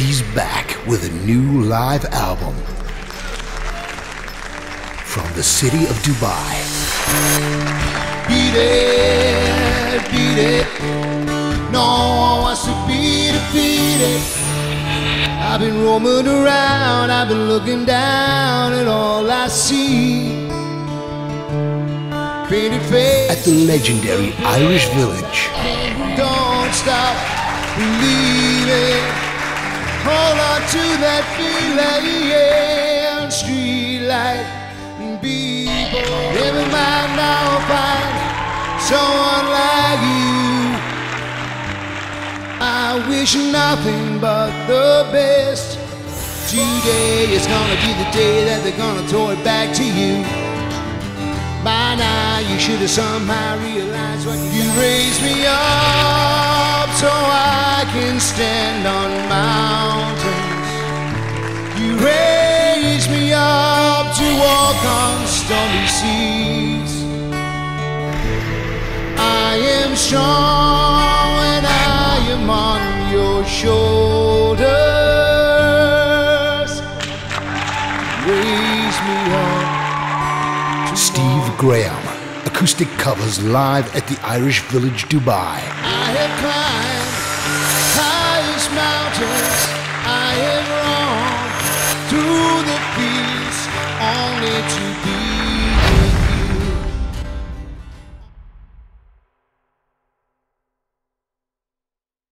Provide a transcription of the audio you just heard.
He's back with a new live album from the city of Dubai. Beat it, beat it. No one wants to beat it, beat it. I've been roaming around, I've been looking down at all I see. Painted face. At the legendary Irish Village. Don't stop believing. To that feeling. Street light people. Never mind, I'll find someone like you. I wish nothing but the best. Today is gonna be the day that they're gonna throw it back to you. By now, you should have somehow realized what you raised me up so I can stand on mountains. Walk on stormy seas. I am strong and I am on your shoulders. Raise me up. Steve Graham. Acoustic covers live at the Irish Village, Dubai. I have climbed highest mountains. I have roamed through the to be